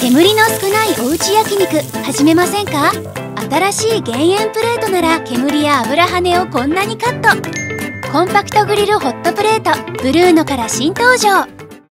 煙の少ないおうち焼肉始めませんか？新しい減塩プレートなら煙や油跳ねをこんなにカット。コンパクトグリルホットプレートブルーノから新登場。